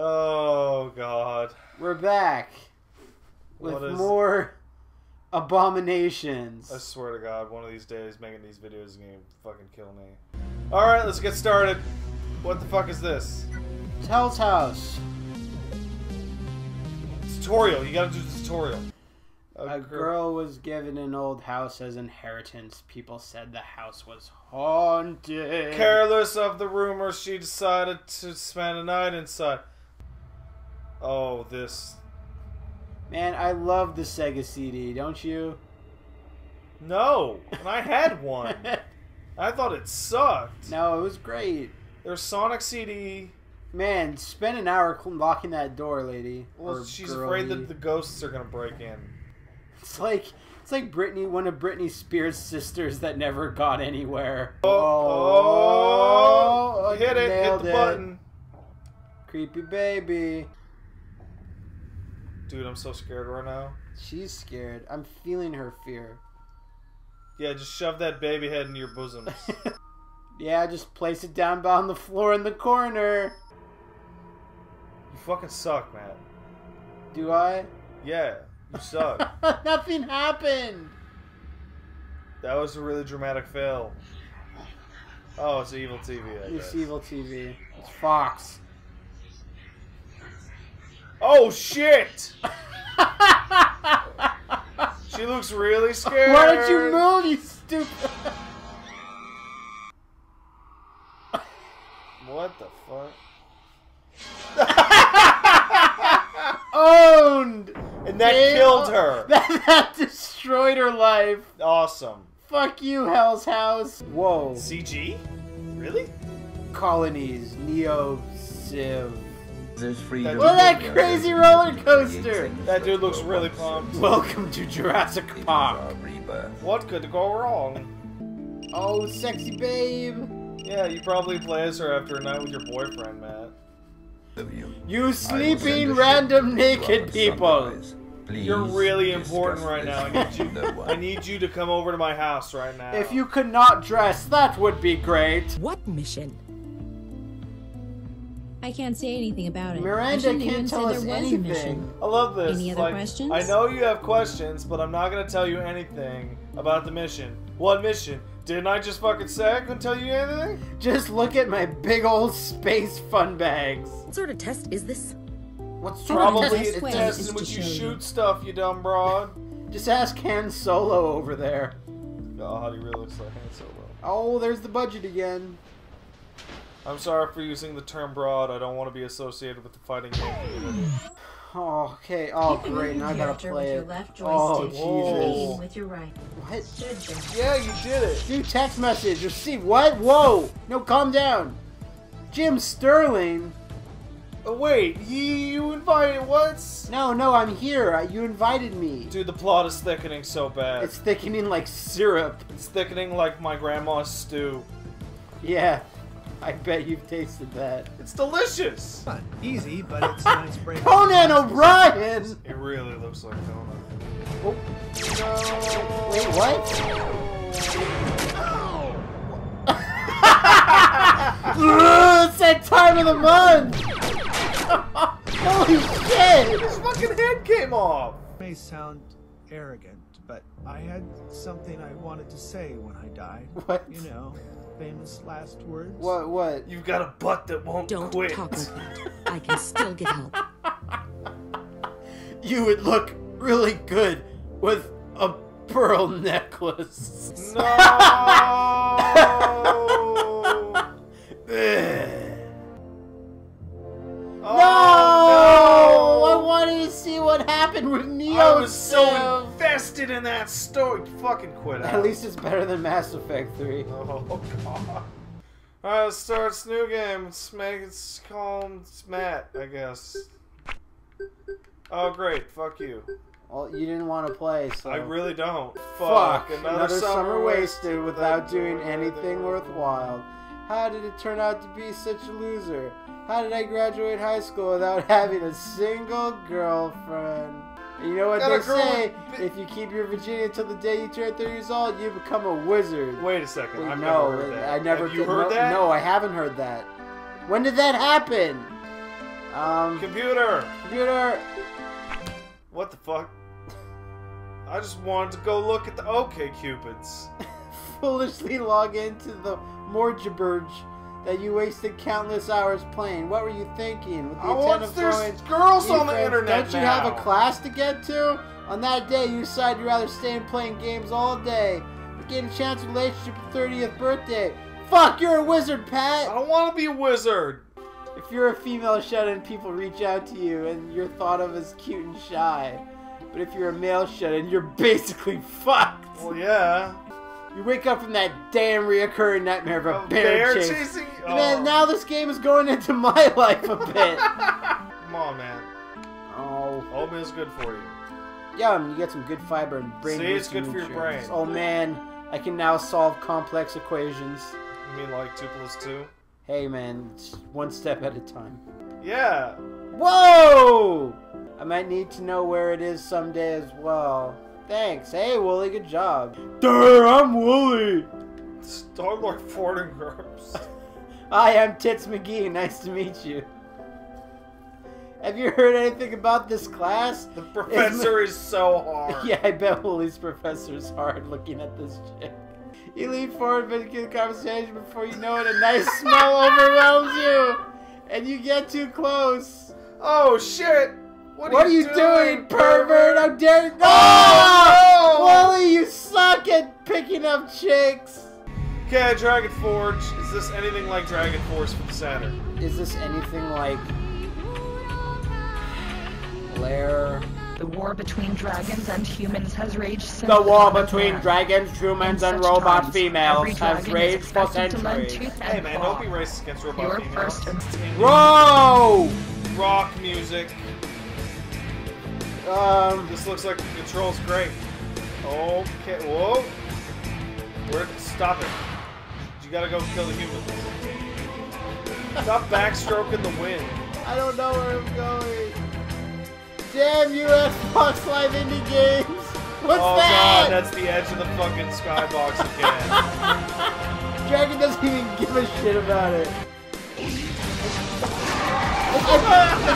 Oh god. We're back with is- more abominations. I swear to God, one of these days making these videos is gonna fucking kill me. Alright, let's get started. What the fuck is this? Tell's house. Tutorial. You gotta do the tutorial. A girl was given an old house as inheritance. People said the house was haunted. Careless of the rumors, she decided to spend a night inside. Oh, this. Man, I love the Sega CD, don't you? No! And I had one. I thought it sucked. no, it was great. There's Sonic CD. Man, spend an hour locking that door, lady. Well, she's girlie. afraid that the ghosts are gonna break in. It's like it's like Britney, one of Britney Spears' sisters that never got anywhere. Oh, Oh, oh hit it! Hit the it. button, Creepy baby. Dude. I'm so scared right now. She's scared. I'm feeling her fear. Yeah, just shove that baby head in your bosom. Yeah, just place it down on the floor in the corner. you fucking suck, man. Do I? Yeah, you suck. Nothing happened. that was a really dramatic fail. Oh, it's evil TV. I It's guess. evil TV. It's Fox. Oh shit! She looks really scared. Why don't you move, you stupid? What the fuck? Owned. And that They- killed her. That, that destroyed her life. Awesome. Fuck you, Hell's House. Whoa. CG? Really? Colonies, Neo Civ. There's freedom. Well, that crazy roller coaster! That dude looks really pumped. Welcome to Jurassic Park. What could go wrong? Oh, sexy babe. Yeah, you probably play as her after a night with your boyfriend, Matt. You. You sleeping random naked people. Please You're really important right this now. I need you. I need you to come over to my house right now. If you could not dress, that would be great. What mission? I can't say anything about it. Miranda shouldn't even can't tell us anything. I love this. Any other like, questions? I know you have questions, but I'm not gonna tell you anything about the mission. What mission? Didn't I just fucking say I couldn't tell you anything? Just look at my big old space fun bags. What sort of test is this? What's Probably best a test in which you show you. shoot stuff, you dumb broad. Just ask Han Solo over there. Oh, God, he really looks like Han Solo. Oh, there's the budget again. I'm sorry for using the term broad. I don't want to be associated with the fighting game community. Oh, okay. Oh, great. Now I gotta character play with your it. Oh, joystick, Whoa. aim with your right. What? Good. Yeah, you did it. Dude, text message. Receive. What? Whoa. No, calm down. Jim Sterling. Oh, wait, you, you invited what? No, no, I'm here. Uh, You invited me. Dude, the plot is thickening so bad. It's thickening like syrup. It's thickening like my grandma's stew. Yeah. I bet you've tasted that. It's delicious. Not easy, but it's a nice break. Conan O'Brien! It really looks like donut. Oh, No. wait, what? Ugh, it's that time of the month! Holy shit! His fucking head came off. may sound arrogant, but I had something I wanted to say when I died. What? You know, famous last words. What, what? You've got a butt that won't Don't quit. talk like that. I can still get help. You would look really good with a pearl necklace. No. No! that story. Fucking quit. At least it's better than Mass Effect 3. Oh god. Alright, let's start this new game. Let's make it's called Matt, I guess. Oh great, fuck you. Well, you didn't want to play, so. I really don't. Fuck. Fuck. Another, summer, wasted without doing anything worthwhile. How did it turn out to be such a loser? How did I graduate high school without having a single girlfriend? And you know what Got a they say? with If you keep your virginity until the day you turn 30 years old, you become a wizard. Wait a second. I've no, never heard that. I never Have you did- heard no, that? No, I haven't heard that. When did that happen? Um, Computer! computer. What the fuck? I just wanted to go look at the OK Cupids. Foolishly log into the Morgeburge that you wasted countless hours playing. What were you thinking? With the intent want of girls on the internet Don't you now. have a class to get to? On that day, you decided you'd rather stay and playing games all day. You gain a chance at relationship at 30th birthday. Fuck, you're a wizard, Pat! I don't want to be a wizard. If you're a female shut-in, people reach out to you and you're thought of as cute and shy. But if you're a male shut-in, you're basically fucked. Well, yeah. You wake up from that damn reoccurring nightmare of a, A bear, bear chase. chasing- oh. Man, now this game is going into my life a bit. Come on, man. oh. Oatmeal's good for you. Yum, you get some good fiber and brain See, it's good for your brain. Oh man, I can now solve complex equations. You mean like 2 plus 2? Hey man, it's one step at a time. Yeah. Whoa! I might need to know where it is someday as well. Thanks. Hey, Wooly, good job. Durr, I'm Wooly. Star-Lord Fortingrams. Hi, I'm Tits McGee. Nice to meet you. Have you heard anything about this class? The professor is so hard. Yeah, I bet Wooly's professor's hard looking at this chick. You lean forward, but get the conversation before you know it, a nice smell overwhelms you, and you get too close. Oh, shit. What, What are you doing, pervert? How dare you? Oh, No! Wooly, you suck at picking up chicks. Okay, Dragon Forge. Is this anything like Dragon Force for the Saturn? Is this anything like Blair? The war between dragons and humans has raged since The war dawn of between man. dragons, humans, and robot times, females has raged for expected to lend centuries. Hey, man, don't be racist against robot Your females. first and- Whoa! Rock music. Um, This looks like the control's great. Okay, whoa. Where? Stop it. You gotta go kill the humans. Stop backstroking the wind. I don't know where I'm going. Damn you, Xbox Live Indie Games! What's oh that? god, that's the edge of the fucking skybox again. Dragon doesn't even give a shit about it.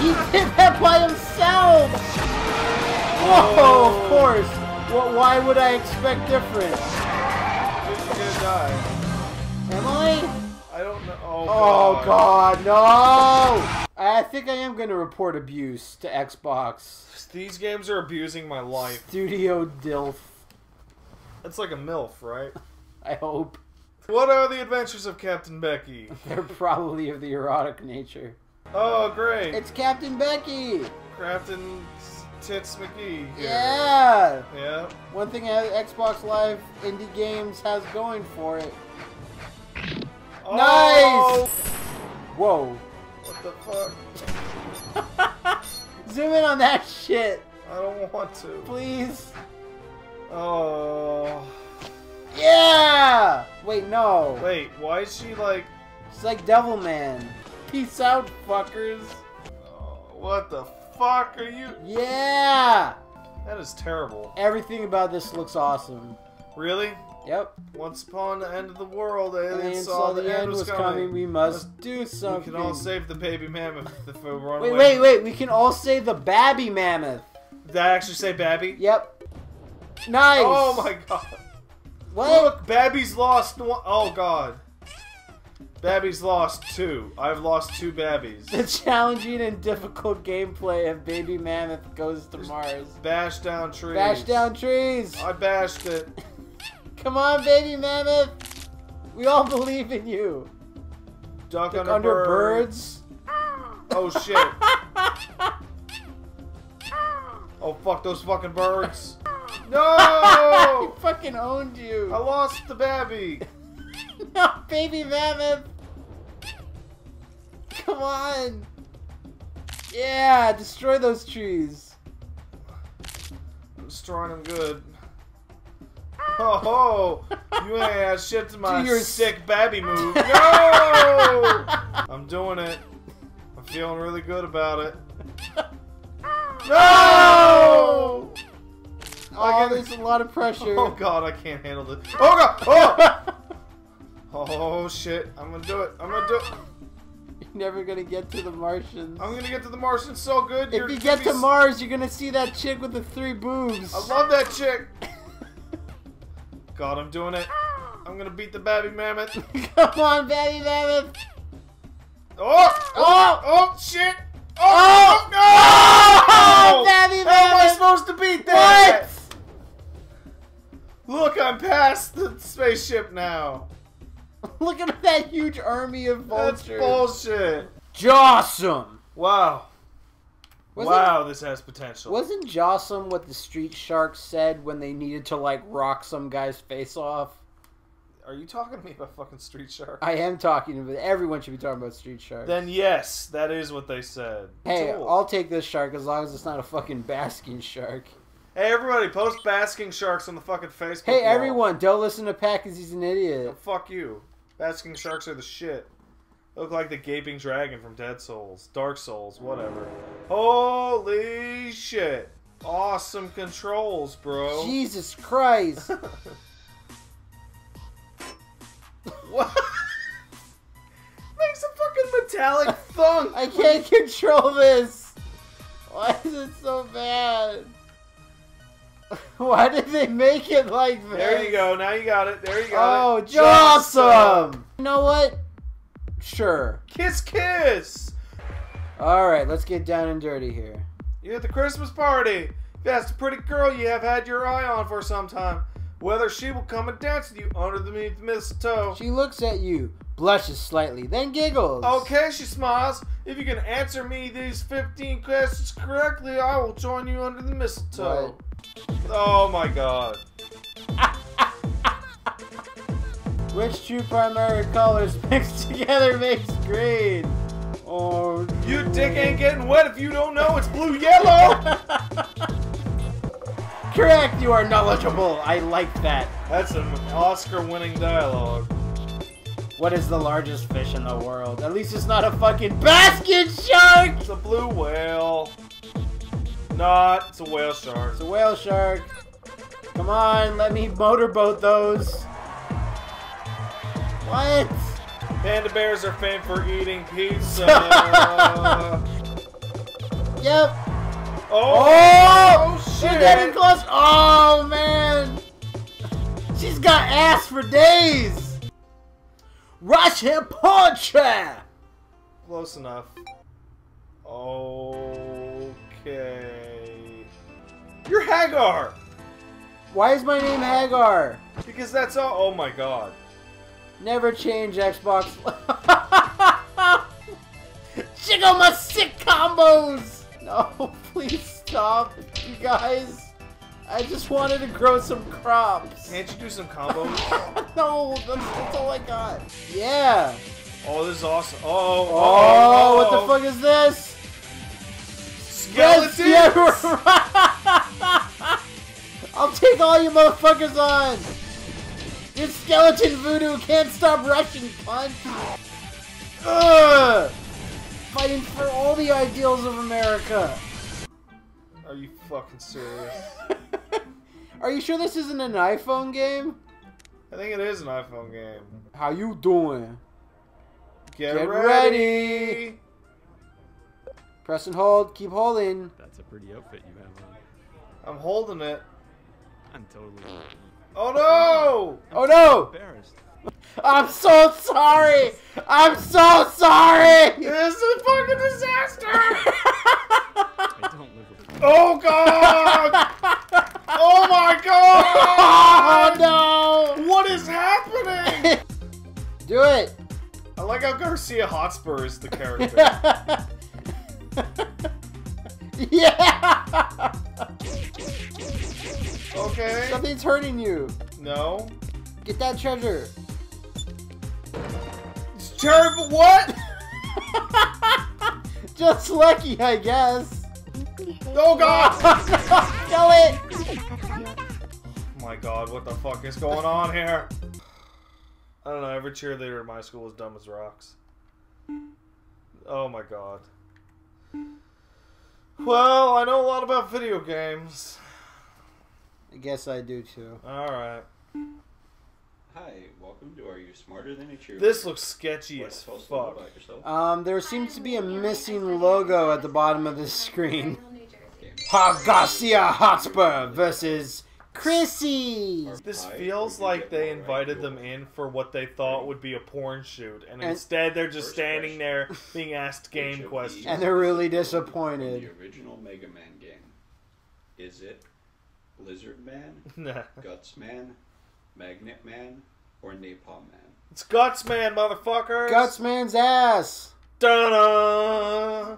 he did that by himself! Whoa, of course. Well, why would I expect different? You're gonna die. Am I? I don't know. Oh Oh god. god, no! I think I am gonna report abuse to Xbox. These games are abusing my life. Studio DILF, It's like a MILF, right? I hope. What are the adventures of Captain Becky? They're probably of the erotic nature. Oh, great. It's Captain Becky! Captain Tits McGee. Here. Yeah! Yeah. One thing Xbox Live Indie Games has going for it. Oh, Whoa. What the fuck? Zoom in on that shit, I don't want to. please. Oh. Yeah! Wait, no. Wait, why is she like. She's like Devil Man. Peace out, fuckers. Oh, what the fuck are you? Yeah! That is terrible. Everything about this looks awesome. Really? Yep. Once upon the end of the world, aliens Aliens saw the, end was coming. We must do something. We can all save the baby mammoth if we run Wait, away. wait, wait. We can all say the Babby Mammoth. Did I actually say Babby? Yep. Nice. Oh my god. What? Look, Babby's lost one. Oh god. Babby's lost two. I've lost two Babbies. The challenging and difficult gameplay of Baby Mammoth Goes to Mars. Bash down trees. Bash down trees. I bashed it. Come on, Baby Mammoth. We all believe in you. Duck Look under, under bird. birds. Oh shit. oh fuck those fucking birds. No! he fucking owned you. I lost the Babby. No, Baby Mammoth. Come on. Yeah, destroy those trees. I'm destroying them good. Oh, ho! You ain't had shit to my your sick Babby move. No! I'm doing it. I'm feeling really good about it. No! Oh, there's a lot of pressure. Oh god, I can't handle this. Oh god! Oh! Oh shit! I'm gonna do it. I'm gonna do it. Never gonna get to the Martians. I'm gonna get to the Martians so good. if you're you get to Mars, you're gonna see that chick with the three boobs. I love that chick. God, I'm doing it. I'm gonna beat the babby mammoth. Come on, baby mammoth. Oh! Oh! Oh! oh shit! Oh, oh! Oh! no! Oh, babby How am I supposed to beat that? What? Look, I'm past the spaceship now. Look at that huge army of vultures. That's bullshit. Jawsome. Wow. Wasn't, wow, this has potential. Wasn't Jawsome what the street sharks said when they needed to like rock some guy's face off? Are you talking to me about fucking Street Shark? I am talking about everyone should be talking about street sharks. Then yes, that is what they said. hey, Cool. I'll take this shark as long as it's not a fucking basking shark. Hey, everybody, post basking sharks on the fucking Facebook. Hey, wall. everyone, don't listen to Pat because he's an idiot. Oh, fuck you. Basking sharks are the shit. Look like the gaping dragon from Dead Souls, Dark Souls, whatever. Holy shit! Awesome controls, bro. Jesus Christ. What? Makes a fucking metallic thunk. I can't control this. Why is it so bad? Why did they make it like this? There you go. Now you got it. There you go. Oh, got it. Jawsome! You know what? Sure. Kiss, kiss. Alright, let's get down and dirty here. You're at the Christmas party. That's a pretty girl you have had your eye on for some time. Whether she will come and dance with you underneath the mistletoe. She looks at you, blushes slightly, then giggles. Okay, she smiles. If you can answer me these 15 questions correctly, I will join you under the mistletoe. Oh my god. Which two primary colors mixed together makes green? Oh, You dick ain't getting wet if you don't know it's blue yellow. correct. You are knowledgeable. I like that. That's an Oscar winning dialogue. What is the largest fish in the world? At least it's not a fucking basket shark. It's a blue whale. Not, it's a whale shark. It's a whale shark. Come on, let me motorboat those. What? Panda bears are famed for eating pizza. Yep. oh, Oh, shit. We're getting close. Oh man, she's got ass for days. Russian portrait. Close enough. Okay. You're Hagar! Why is my name Hagar? Because that's all. Oh my god. Never change Xbox. Jiggle my sick combos. No, please stop, you guys. I just wanted to grow some crops. Can't you do some combos? no, that's, that's all I got. Yeah. oh, this is awesome. Oh, oh, Oh, what the fuck is this? Skeleton! Yes, yeah, I'll take all you motherfuckers on. Your skeleton voodoo can't stop rushing, punch. Ugh. Fighting for all the ideals of America. Are you fucking serious? Are you sure this isn't an iPhone game? I think it is an iPhone game. How you doing? Get, Get ready. Press and hold. Keep holding. That's a pretty outfit you have on. I'm holding it. I'm totally Oh no! Oh no! embarrassed. I'm so sorry. I'm so sorry. This is a fucking disaster! I don't live with oh god! Oh my Oh god! no! What is happening? Do it. I like how Garcia Hotspur is the character. yeah. Okay. Something's hurting you. No. Get that treasure. It's terrible. What? Just lucky, I guess. Oh god! Kill it. Oh my god, what the fuck is going on here? I don't know, every cheerleader in my school is dumb as rocks. Oh my god. Well, I know a lot about video games. I guess I do too. Alright. Hi, welcome to Are You Smarter Than a Cheerleader? This looks sketchy What as tell us a little fuck. about yourself? Um, there seems to be a missing logo at the bottom of the screen. Ha Garcia Hotspur versus Chrissy. This feels like they invited them in for what they thought would be a porn shoot, and, And- instead they're just standing there being asked game questions. And they're really disappointed. The original Mega Man game. Is it Lizard Man, Guts Man, Magnet Man, or Napalm Man? It's Guts Man, motherfuckers! Gutsman's ass. Da-da!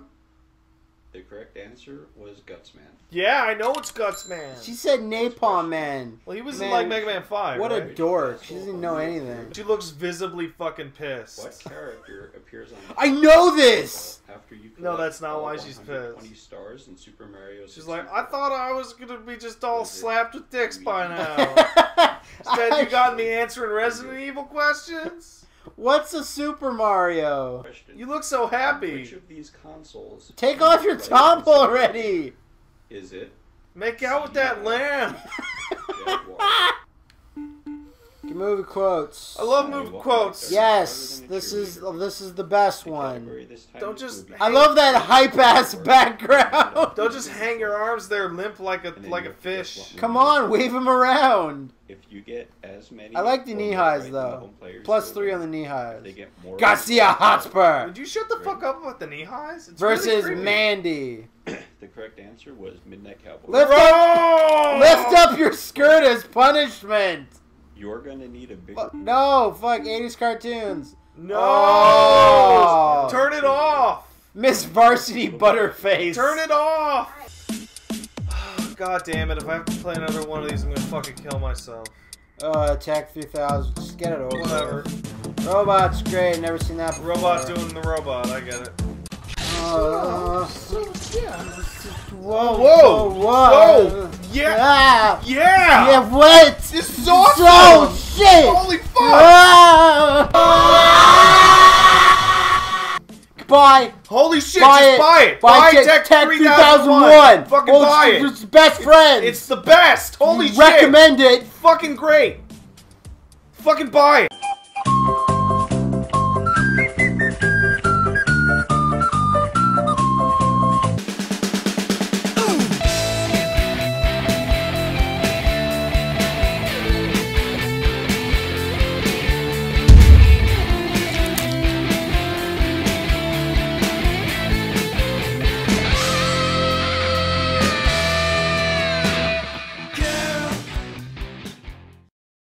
The correct answer was Gutsman. Yeah, I know it's Gutsman. She said Napalm Man. well, he was Man, in like Mega Man 5. What a dork. She doesn't know anything. She looks visibly fucking pissed. What character appears on? I know this! After you No, that's not why she's 120 pissed. stars in Super Mario. She's like, I thought I was gonna be just all slapped with dicks by now. Instead, you got me answering Resident Evil questions. What's a Super Mario? Question. You look so Which happy. of these consoles? Take off your top already! Is it Make out with that lamb. Jaguar? Movie quotes. I love movie quotes. Yes, this is this is the best one. Category this time Don't just- I love that hype ass background. Don't just hang your arms there limp like a like a have to guess fish. Come on, wave him around. If you get as many, I like the knee highs right though. home players, three on the knee highs. They get more Garcia Hotspur Would you shut the fuck up about the knee highs? It's versus creepy. Mandy. The correct answer was Midnight Cowboy. Lift up, Bro! lift up your skirt as punishment. You're gonna need a big. Fu- No, fuck 80s cartoons. No! Oh. Turn it off! Miss Varsity Butterface. Turn it off! God damn it, if I have to play another one of these, I'm gonna fucking kill myself. Uh, Attack 3000. Just get it over. with. Whatever. Robot's great. Never seen that before. Robot doing the robot, I get it. Uh, whoa, Whoa! whoa, whoa. Whoa! Yeah! Ah, Yeah! yeah, what? This is awesome! Oh, shit! Holy fuck! Ah! Goodbye. Holy shit, buy just it. buy it! Buy Buy, Tech, Tech, 3001. 3001! Fucking Oh, buy it's, it! It's best friend. It's the best! Holy shit! Recommend it. Fucking great! Fucking buy it!